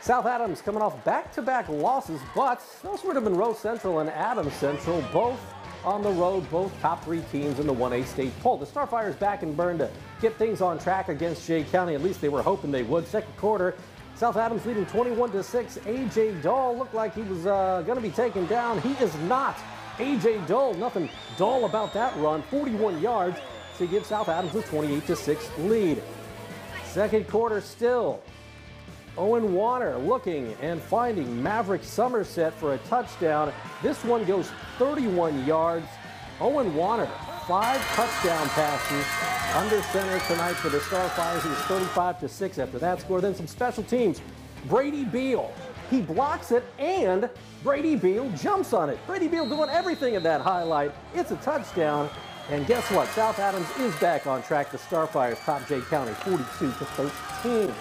South Adams coming off back-to-back losses, but those would have been Monroe Central and Adams Central, both on the road, both top three teams in the 1A state poll. The Starfires back in Berne to get things on track against Jay County. At least they were hoping they would. Second quarter, South Adams leading 21 to 6. AJ Dahl looked like he was uh, going to be taken down. He is not. AJ Dahl, nothing dull about that run. 41 yards to give South Adams a 28 to 6 lead. Second quarter still. Owen Warner looking and finding Maverick Somerset for a touchdown. This one goes 31 yards. Owen Warner, five touchdown passes under center tonight for the Starfires. He was 35 to 6 after that score. Then some special teams. Brady Beal, he blocks it and Brady Beal jumps on it. Brady Beal doing everything in that highlight. It's a touchdown. And guess what? South Adams is back on track. The Starfires top Jay County 42 to 13.